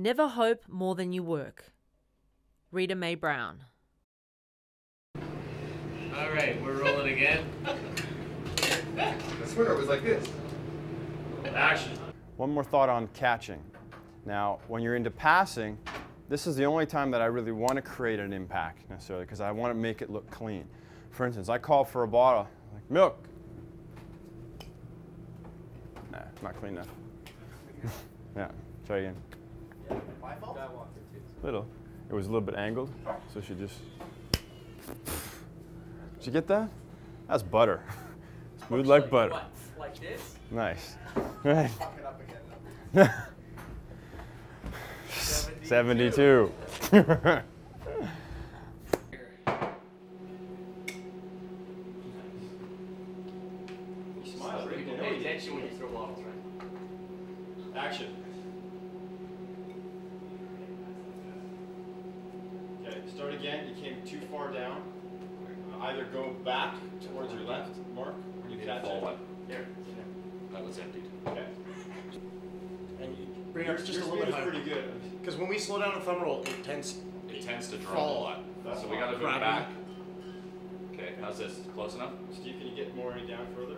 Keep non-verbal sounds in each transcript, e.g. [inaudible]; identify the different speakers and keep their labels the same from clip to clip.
Speaker 1: Never hope more than you work. Rita Mae Brown.
Speaker 2: All right, we're rolling again.
Speaker 3: I swear it was like this.
Speaker 2: Action.
Speaker 4: One more thought on catching. Now, when you're into passing, this is the only time that I really want to create an impact necessarily because I want to make it look clean. For instance, I call for a bottle, like milk. Nah, not clean enough. [laughs] yeah, try again.
Speaker 3: My fault?
Speaker 4: Little. It was a little bit angled, so she just. Did you get that? That's butter. [laughs] Smooth like butter.
Speaker 2: What? Like this?
Speaker 4: Nice. [laughs] Right.
Speaker 3: Fuck it up again.
Speaker 4: 72. Smile,
Speaker 2: People pay attention when you throw bottles, right?
Speaker 4: Action. Okay, start again. You came too far down. Uh, Either go back towards your left, Marc, when you catch it.
Speaker 2: There. That was emptied.
Speaker 4: Okay.
Speaker 3: And you bring
Speaker 4: Your,
Speaker 3: up just
Speaker 4: your
Speaker 3: a little bit
Speaker 4: is
Speaker 3: higher.
Speaker 4: pretty good.
Speaker 3: Because when we slow down a thumb roll, it tends.
Speaker 2: It tends to drop
Speaker 3: Fall.
Speaker 2: a lot.
Speaker 4: That's
Speaker 2: so we gotta move
Speaker 3: Grabbing.
Speaker 2: back. Okay, how's this? Close enough?
Speaker 4: Steve, can you get more down further?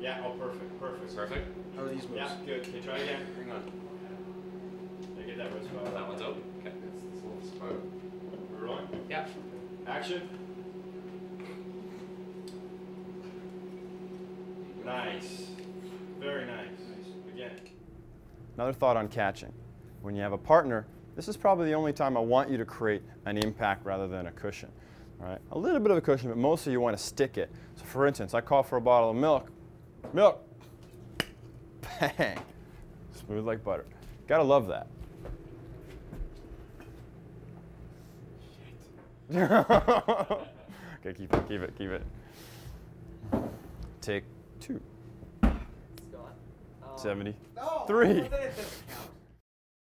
Speaker 4: Yeah, oh, perfect, perfect.
Speaker 2: Perfect.
Speaker 3: How are these moves?
Speaker 4: Yeah, good. Okay, try again.
Speaker 2: Hang on.
Speaker 4: Yeah, get that right spot.
Speaker 2: That one's open. Okay.
Speaker 4: We're rolling?
Speaker 2: Yeah.
Speaker 4: Action. Nice. Very nice. Again. Another thought on catching. When you have a partner, this is probably the only time I want you to create an impact rather than a cushion. Right? A little bit of a cushion, but mostly you want to stick it. So for instance, I call for a bottle of milk. Milk. Bang. Smooth like butter. Gotta love that. [laughs] okay, keep it, keep it, keep it. Take two.
Speaker 2: Scott. Um,
Speaker 4: 70.
Speaker 3: No!
Speaker 4: Three.
Speaker 3: that doesn't count.